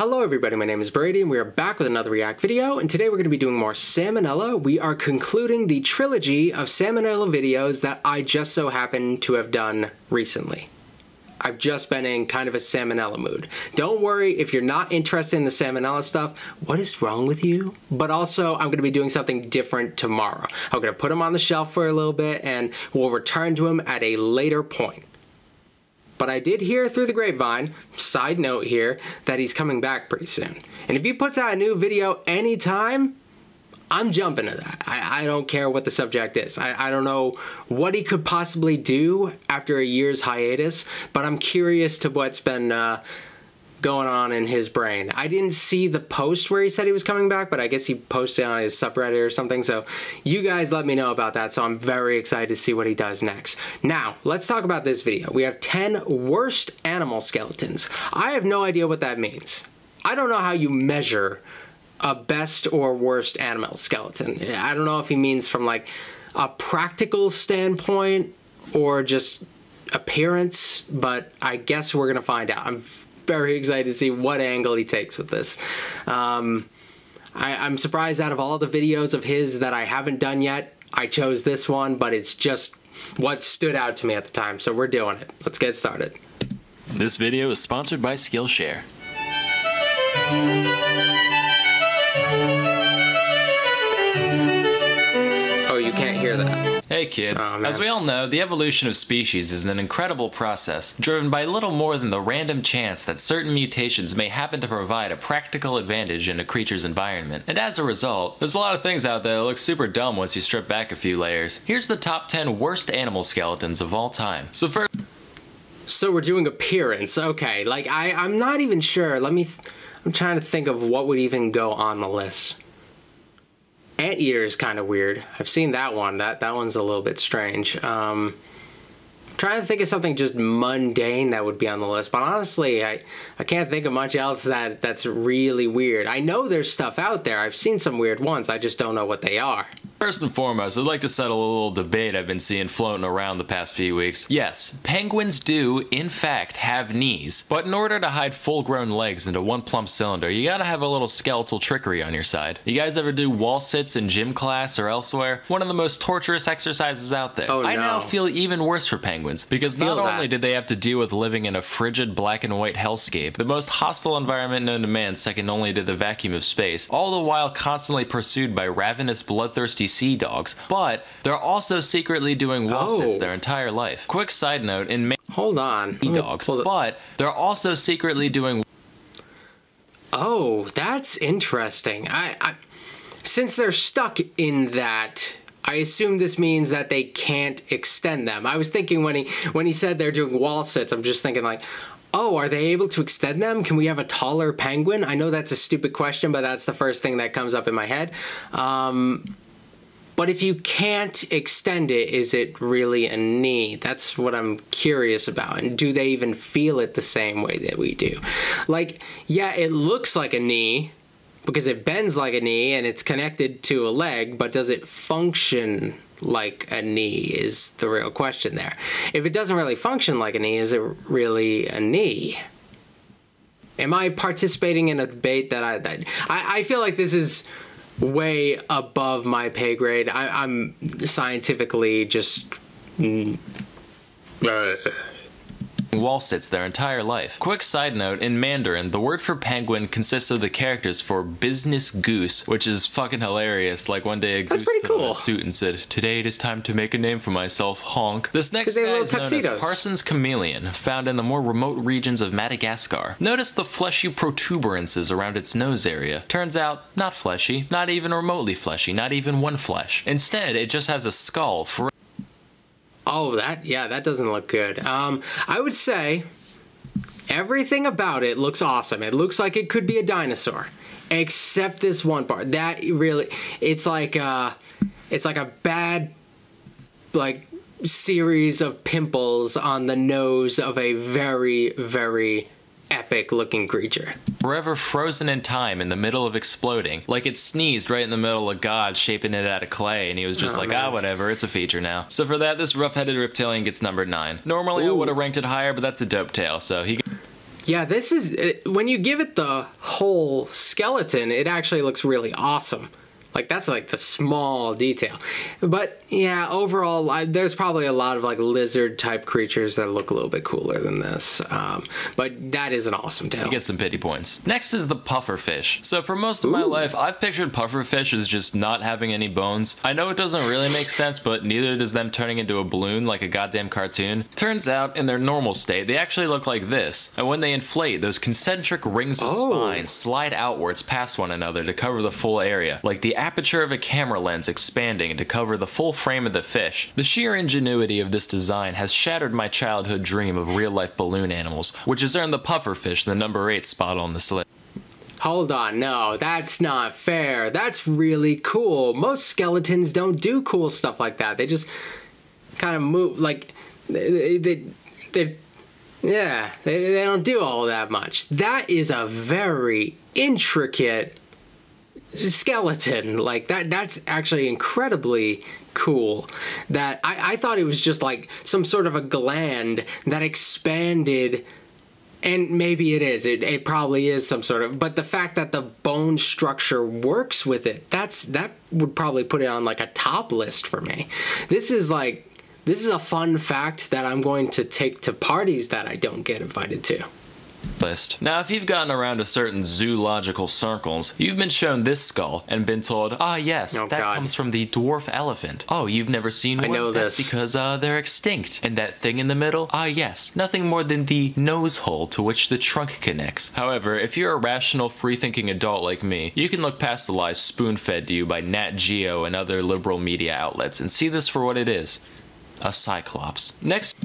Hello everybody, my name is Brady and we are back with another React video and today we're going to be doing more Sam O'Nella. We are concluding the trilogy of Sam O'Nella videos that I just so happen to have done recently. I've just been in kind of a Sam O'Nella mood. Don't worry if you're not interested in the Sam O'Nella stuff, what is wrong with you? But also I'm going to be doing something different tomorrow. I'm going to put them on the shelf for a little bit and we'll return to them at a later point. But I did hear through the grapevine, side note here, that he's coming back pretty soon. And if he puts out a new video anytime, I'm jumping to that. I, I don't care what the subject is. I, I don't know what he could possibly do after a year's hiatus, but I'm curious to what's been uh, going on in his brain. I didn't see the post where he said he was coming back, but I guess he posted on his subreddit or something. So you guys let me know about that. So I'm very excited to see what he does next. Now, let's talk about this video. We have 10 worst animal skeletons. I have no idea what that means. I don't know how you measure a best or worst animal skeleton. I don't know if he means from like a practical standpoint or just appearance, but I guess we're gonna find out. I'm very excited to see what angle he takes with this. Um, I, am surprised out of all the videos of his that I haven't done yet, I chose this one, but it's just what stood out to me at the time, so we're doing it. Let's get started. This video is sponsored by Skillshare. Hey kids, oh, as we all know, the evolution of species is an incredible process, driven by little more than the random chance that certain mutations may happen to provide a practical advantage in a creature's environment. And as a result, there's a lot of things out there that look super dumb once you strip back a few layers. Here's the top 10 worst animal skeletons of all time. So first... So we're doing appearance, okay. Like, I, I'm not even sure. Let me... I'm trying to think of what would even go on the list. Anteater is kind of weird. I've seen that one. That that one's a little bit strange. Um, trying to think of something just mundane that would be on the list, but honestly, I, I can't think of much else that that's really weird. I know there's stuff out there. I've seen some weird ones. I just don't know what they are. First and foremost, I'd like to settle a little debate I've been seeing floating around the past few weeks. Yes, penguins do, in fact, have knees, but in order to hide full-grown legs into one plump cylinder, you gotta have a little skeletal trickery on your side. You guys ever do wall sits in gym class or elsewhere? One of the most torturous exercises out there. Oh, no. I now feel even worse for penguins, because not that. only did they have to deal with living in a frigid black and white hellscape, the most hostile environment known to man second only to the vacuum of space, all the while constantly pursued by ravenous, bloodthirsty sea dogs, but they're also secretly doing wall sits oh. their entire life. Quick side note, in Hold on. Sea dogs, but they're also secretly doing Oh, that's interesting. I, I since they're stuck in that I assume this means that they can't extend them. I was thinking when he when he said they're doing wall sits, I'm just thinking like, oh, are they able to extend them? Can we have a taller penguin? I know that's a stupid question, but that's the first thing that comes up in my head. Um, but if you can't extend it, is it really a knee? That's what I'm curious about. And do they even feel it the same way that we do? Like, yeah, it looks like a knee because it bends like a knee and it's connected to a leg, but does it function like a knee is the real question there. If it doesn't really function like a knee, is it really a knee? Am I participating in a debate that I that I, I feel like this is way above my pay grade. I, am scientifically just. Mm, uh, wall sits their entire life. Quick side note, in Mandarin, the word for penguin consists of the characters for business goose, which is fucking hilarious. Like one day a That's goose put cool. on a suit and said, today it is time to make a name for myself, honk. This next guy is known as Parsons chameleon, found in the more remote regions of Madagascar. Notice the fleshy protuberances around its nose area. Turns out, not fleshy, not even remotely fleshy, not even one flesh. Instead, it just has a skull for Oh, that, yeah, that doesn't look good. Um, I would say everything about it looks awesome. It looks like it could be a dinosaur, except this one part. That really, it's like, uh, it's like a bad, like, series of pimples on the nose of a very, very epic looking creature. Forever frozen in time in the middle of exploding. Like it sneezed right in the middle of God, shaping it out of clay, and he was just oh, like, man. ah, whatever, it's a feature now. So for that, this rough-headed reptilian gets number 9. Normally Ooh. I would have ranked it higher, but that's a dope tale, so he... Yeah, this is when you give it the whole skeleton, it actually looks really awesome. Like that's like the small detail. But yeah, overall, I, there's probably a lot of like lizard type creatures that look a little bit cooler than this. Um, but that is an awesome tail. You get some pity points. Next is the puffer fish. So for most of my life, I've pictured puffer fish as just not having any bones. I know it doesn't really make sense, but neither does them turning into a balloon like a goddamn cartoon. Turns out, in their normal state, they actually look like this. And when they inflate, those concentric rings of Oh. spine slide outwards past one another to cover the full area, like the aperture of a camera lens expanding to cover the full frame of the fish. The sheer ingenuity of this design has shattered my childhood dream of real life balloon animals, which has earned the pufferfish the number 8 spot on this list. Hold on, no, that's not fair. That's really cool. Most skeletons don't do cool stuff like that. They just kind of move like they they, they yeah, they, they don't do all that much. That is a very intricate skeleton. Like that that's actually incredibly cool. That I, I thought it was just like some sort of a gland that expanded and maybe it is. It, it probably is some sort of. But the fact that the bone structure works with it, that's that would probably put it on like a top list for me. This is like this is a fun fact that I'm going to take to parties that I don't get invited to. List. Now, if you've gotten around to certain zoological circles, you've been shown this skull and been told, ah, yes, Oh, that God. comes from the dwarf elephant. Oh, you've never seen one? I know That's this. because uh, they're extinct. And that thing in the middle? Ah, yes, nothing more than the nose hole to which the trunk connects. However, if you're a rational, free-thinking adult like me, you can look past the lies spoon-fed to you by Nat Geo and other liberal media outlets and see this for what it is. A cyclops. Next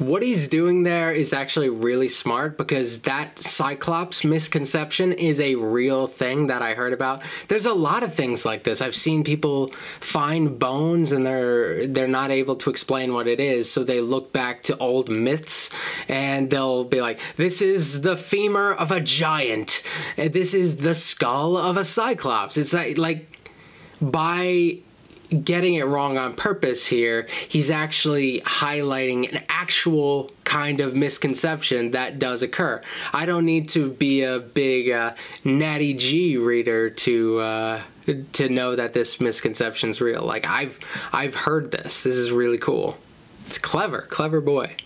What he's doing there is actually really smart because that Cyclops misconception is a real thing that I heard about. There's a lot of things like this. I've seen people find bones and they're they're not able to explain what it is, so they look back to old myths and they'll be like, "This is the femur of a giant. This is the skull of a Cyclops." It's like like by getting it wrong on purpose here. He's actually highlighting an actual kind of misconception that does occur. I don't need to be a big uh, Natty G reader to uh, to know that this misconception's real. Like I've I've heard this. This is really cool. It's clever, clever boy.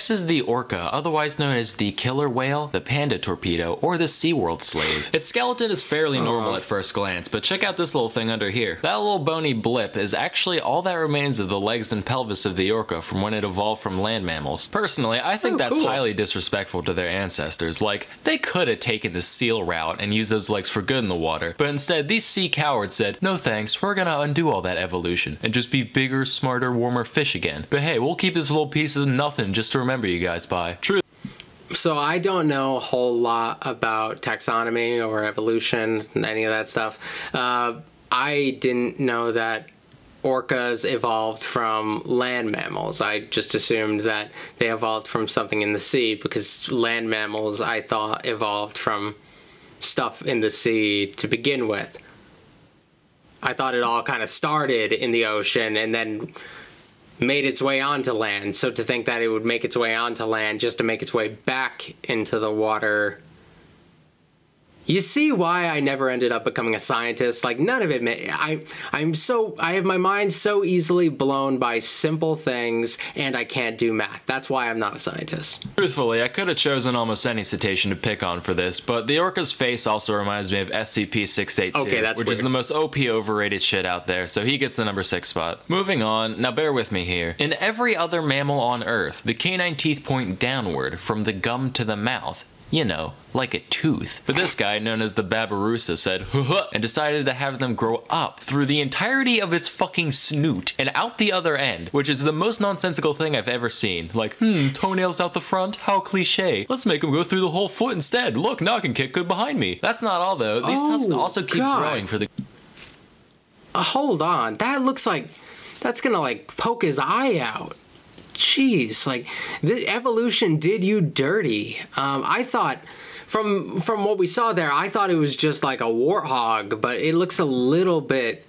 This is the orca, otherwise known as the killer whale, the panda torpedo, or the SeaWorld slave. Its skeleton is fairly uh-huh. normal at first glance, but check out this little thing under here. That little bony blip is actually all that remains of the legs and pelvis of the orca from when it evolved from land mammals. Personally, I think Oh, that's cool. highly disrespectful to their ancestors. Like, they could have taken the seal route and used those legs for good in the water, but instead, these sea cowards said, no thanks, we're gonna undo all that evolution and just be bigger, smarter, warmer fish again. But hey, we'll keep this little piece of nothing just to remember you guys by. True. So I don't know a whole lot about taxonomy or evolution, and any of that stuff. Uh, I didn't know that orcas evolved from land mammals. I just assumed that they evolved from something in the sea because land mammals I thought evolved from stuff in the sea to begin with. I thought it all kind of started in the ocean and then made its way onto land. So to think that it would make its way onto land just to make its way back into the water. You see why I never ended up becoming a scientist? Like none of it. Ma- I I'm so I have my mind so easily blown by simple things, and I can't do math. That's why I'm not a scientist. Truthfully, I could have chosen almost any cetacean to pick on for this, but the orca's face also reminds me of SCP-682, Okay, that's which is the most OP overrated shit out there, so he gets the number 6 spot. Moving on, now bear with me here. In every other mammal on Earth, the canine teeth point downward from the gum to the mouth. You know, like a tooth. But this guy, known as the Babirusa, said, and decided to have them grow up through the entirety of its fucking snoot and out the other end, which is the most nonsensical thing I've ever seen. Like, hmm, toenails out the front? How cliche. Let's make them go through the whole foot instead. Look, now I can kick good behind me. That's not all though. These tusks Oh, also keep God. growing for the Uh, hold on, that looks like that's gonna like poke his eye out. Jeez, like the evolution did you dirty. Um, I thought from from what we saw there, I thought it was just like a warthog, but it looks a little bit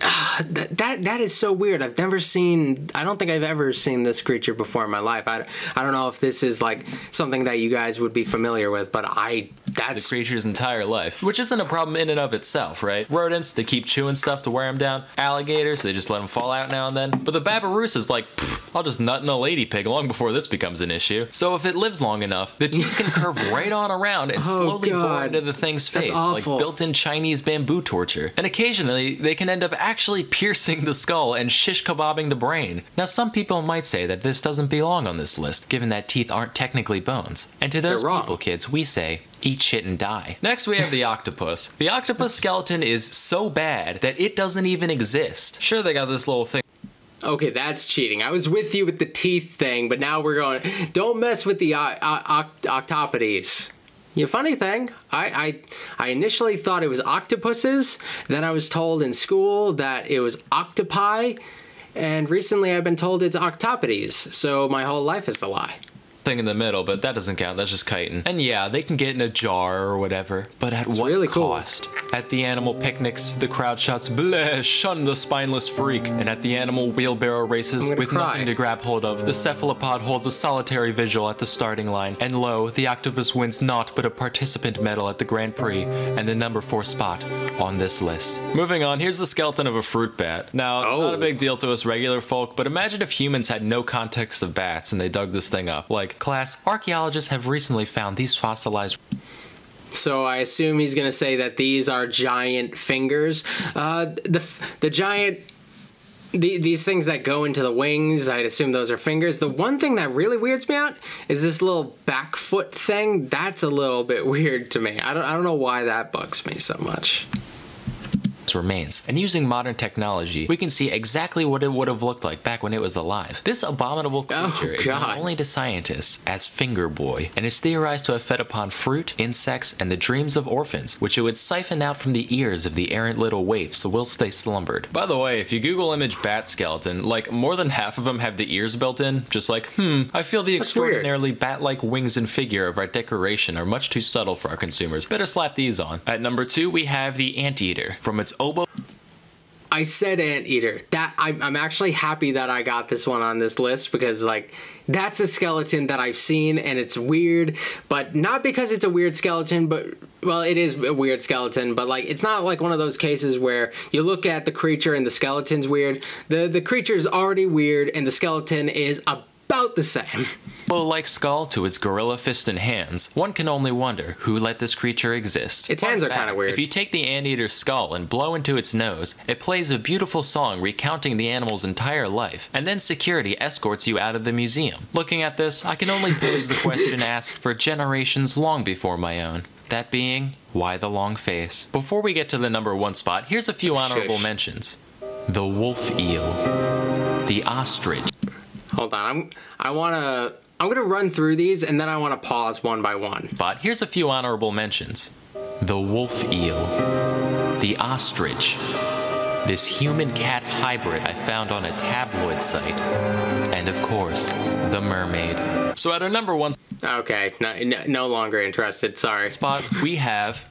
uh, that, that that is so weird. I've never seen. I don't think I've ever seen this creature before in my life. I, I don't know if this is like something that you guys would be familiar with, but I that's the creature's entire life, which isn't a problem in and of itself, right? Rodents, they keep chewing stuff to wear them down. Alligators, they just let them fall out now and then. But the Babirusa is like, I'll just nut in a lady pig long before this becomes an issue. So if it lives long enough, the teeth can curve right on around and Oh, slowly bore into the thing's face, like built-in Chinese bamboo torture. And occasionally, they can end up actually piercing the skull and shish kebabbing the brain. Now, some people might say that this doesn't belong on this list, given that teeth aren't technically bones. And to those people, kids, we say, eat shit and die. Next, we have the octopus. The octopus skeleton is so bad that it doesn't even exist. Sure, they got this little thing okay. That's cheating. I was with you with the teeth thing, but now we're going. Don't mess with the uh, oct- octopodes. Yeah, funny thing, I, I I initially thought it was octopuses. Then I was told in school that it was octopi, and recently I've been told it's octopodes. So my whole life is a lie. Thing in the middle, but that doesn't count. That's just chitin. And yeah, they can get in a jar or whatever. But at what really cool. cost? At the animal picnics, the crowd shouts, Bleh, shun the spineless freak. And at the animal wheelbarrow races, with cry. nothing to grab hold of, the cephalopod holds a solitary vigil at the starting line. And lo, the octopus wins naught but a participant medal at the Grand Prix and the number four spot on this list. Moving on, here's the skeleton of a fruit bat. Now, Oh. not a big deal to us regular folk, but imagine if humans had no context of bats and they dug this thing up. Like, class, archaeologists have recently found these fossilized So I assume he's going to say that these are giant fingers. Uh, the the giant the, these things that go into the wings, I'd assume those are fingers. The one thing that really weirds me out is this little back foot thing. That's a little bit weird to me. I don't I don't know why that bugs me so much. Remains. And using modern technology, we can see exactly what it would have looked like back when it was alive. This abominable Oh, creature is known God. only to scientists as Finger Boy, and is theorized to have fed upon fruit, insects, and the dreams of orphans, which it would siphon out from the ears of the errant little waifs whilst they slumbered. By the way, if you Google image bat skeleton, like more than half of them have the ears built in, just like, hmm, I feel the That's extraordinarily bat-like wings and figure of our decoration are much too subtle for our consumers. Better slap these on. At number two, we have the anteater. From its oboe I said anteater. That I'm, I'm actually happy that I got this one on this list because like that's a skeleton that I've seen and it's weird, but not because it's a weird skeleton, but well, it is a weird skeleton, but like it's not like one of those cases where you look at the creature and the skeleton's weird. The the creature's already weird and the skeleton is about the same. Like skull to its gorilla fist and hands, one can only wonder who let this creature exist. Its Fun hands are kinda weird. If you take the anteater's skull and blow into its nose, it plays a beautiful song recounting the animal's entire life, and then security escorts you out of the museum. Looking at this, I can only pose the question asked for generations long before my own. That being, why the long face? Before we get to the number one spot, here's a few honorable Shush. mentions. The wolf eel. The ostrich. Hold on, I'm I want to I'm going to run through these and then I want to pause one by one. But here's a few honorable mentions the wolf eel, the ostrich, this human cat hybrid I found on a tabloid site, and of course, the mermaid. So, at our number one Okay, no, no, no longer interested. Sorry. spot, we have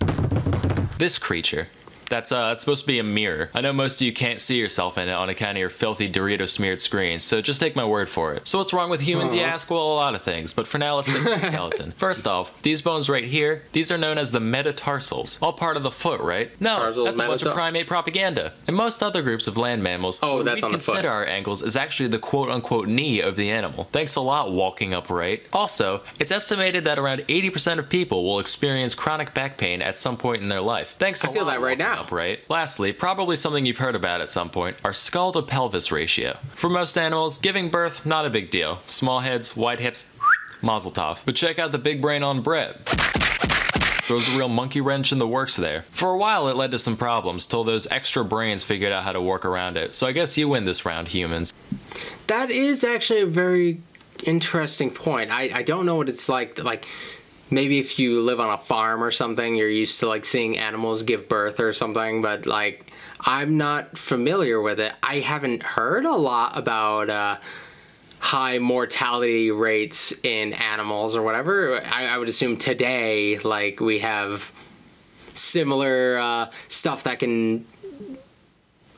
this creature. That's uh, that's supposed to be a mirror. I know most of you can't see yourself in it on account of your filthy Dorito smeared screen, so just take my word for it. So what's wrong with humans, you ask? Well, a lot of things, but for now, let's stick with the skeleton. First off, these bones right here, these are known as the metatarsals, all part of the foot, right? No, Tarsal that's a bunch of primate propaganda. And most other groups of land mammals, Oh, what that's we on consider our ankles is actually the quote-unquote knee of the animal. Thanks a lot, walking upright. Also, it's estimated that around 80% of people will experience chronic back pain at some point in their life. Thanks a I feel that right walking now. Upright. Lastly, probably something you've heard about at some point, our skull to pelvis ratio. For most animals, giving birth, not a big deal. Small heads, wide hips, mazel tov. But check out the big brain on Brett. Throws a real monkey wrench in the works there. For a while, it led to some problems till those extra brains figured out how to work around it. So I guess you win this round, humans. That is actually a very interesting point. I, I don't know what it's like. Like maybe if you live on a farm or something, you're used to like seeing animals give birth or something. But like I'm not familiar with it. I haven't heard a lot about uh, high mortality rates in animals or whatever. I, I would assume today, like we have similar uh, stuff that can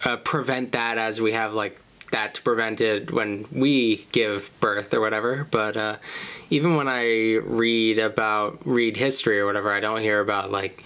uh, prevent that as we have like that to prevent it when we give birth or whatever. But uh, even when I read about read history or whatever, I don't hear about like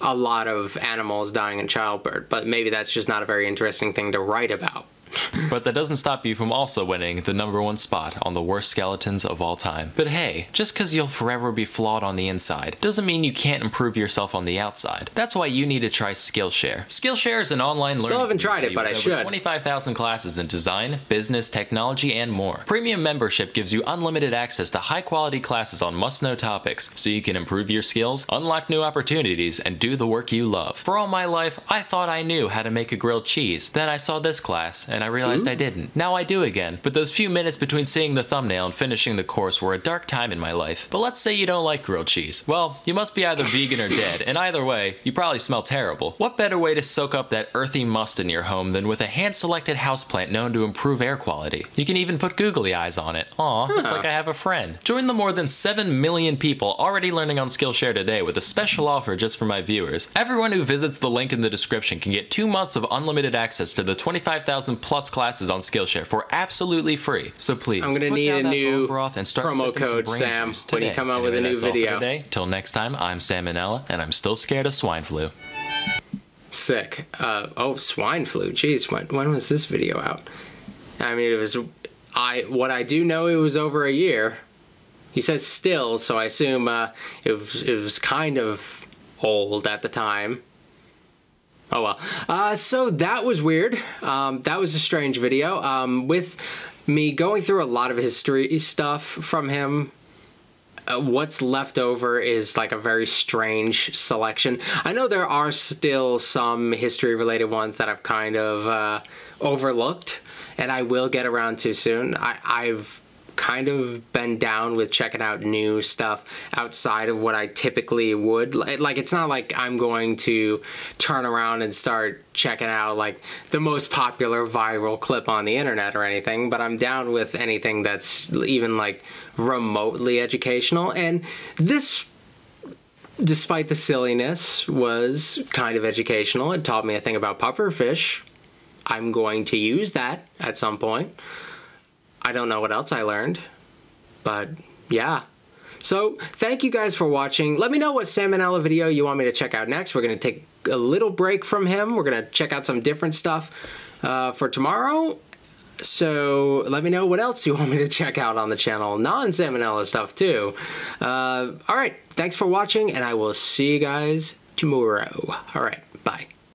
a lot of animals dying in childbirth. But maybe that's just not a very interesting thing to write about. but that doesn't stop you from also winning the number one spot on the worst skeletons of all time. But hey, just because you'll forever be flawed on the inside doesn't mean you can't improve yourself on the outside. That's why you need to try Skillshare. Skillshare is an online Still learning haven't tried it, but I should. 25,000 classes in design, business, technology, and more. Premium membership gives you unlimited access to high-quality classes on must-know topics, so you can improve your skills, unlock new opportunities, and do the work you love. For all my life, I thought I knew how to make a grilled cheese. Then I saw this class, and I realized Ooh. I didn't. Now I do again. But those few minutes between seeing the thumbnail and finishing the course were a dark time in my life. But let's say you don't like grilled cheese. Well, you must be either vegan or dead, and either way, you probably smell terrible. What better way to soak up that earthy must in your home than with a hand-selected houseplant known to improve air quality? You can even put googly eyes on it. Aw, huh. it's like I have a friend. Join the more than 7 million people already learning on Skillshare today with a special offer just for my viewers. Everyone who visits the link in the description can get two months of unlimited access to the 25,000 plus classes classes on Skillshare for absolutely free. So please, I'm gonna need a new broth and start promo code Sam when you come out anyway, with a new video. today. Till next time, I'm Sam O'Nella, and I'm still scared of swine flu. Sick. Uh, oh, swine flu. Jeez, when, when was this video out? I mean, it was. I what I do know, it was over a year. He says still, so I assume uh, it was it was kind of old at the time. Oh well. Uh, so that was weird. Um, that was a strange video. Um, with me going through a lot of history stuff from him, uh, what's left over is like a very strange selection. I know there are still some history related ones that I've kind of uh, overlooked, and I will get around to soon. I, I've kind of been down with checking out new stuff outside of what I typically would. Like, it's not like I'm going to turn around and start checking out like the most popular viral clip on the internet or anything, but I'm down with anything that's even like remotely educational. And this despite the silliness, was kind of educational. It taught me a thing about pufferfish. I'm going to use that at some point. I don't know what else I learned, but yeah. So thank you guys for watching. Let me know what Sam O'Nella video you want me to check out next. We're going to take a little break from him. We're going to check out some different stuff uh, for tomorrow. So let me know what else you want me to check out on the channel. Non-Sam O'Nella stuff too. Uh, all right. Thanks for watching, and I will see you guys tomorrow. All right. Bye.